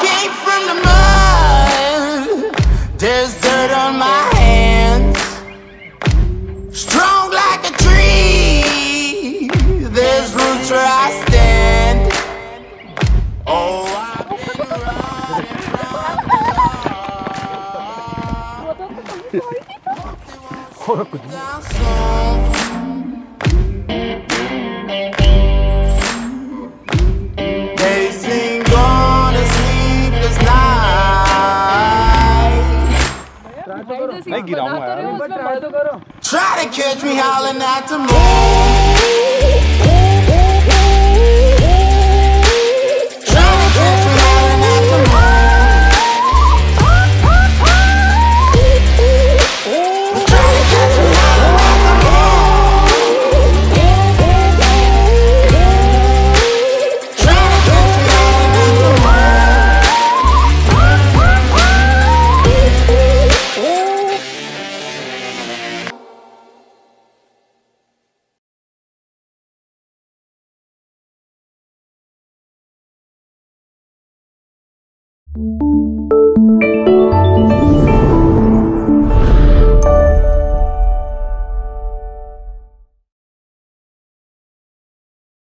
came from the mud. There's dirt on my hands. Strong like a tree. There's roots where I stand. Oh, I've been running down. नहीं गिरा हूँ यार Try to catch me howling at the moon. Try Thank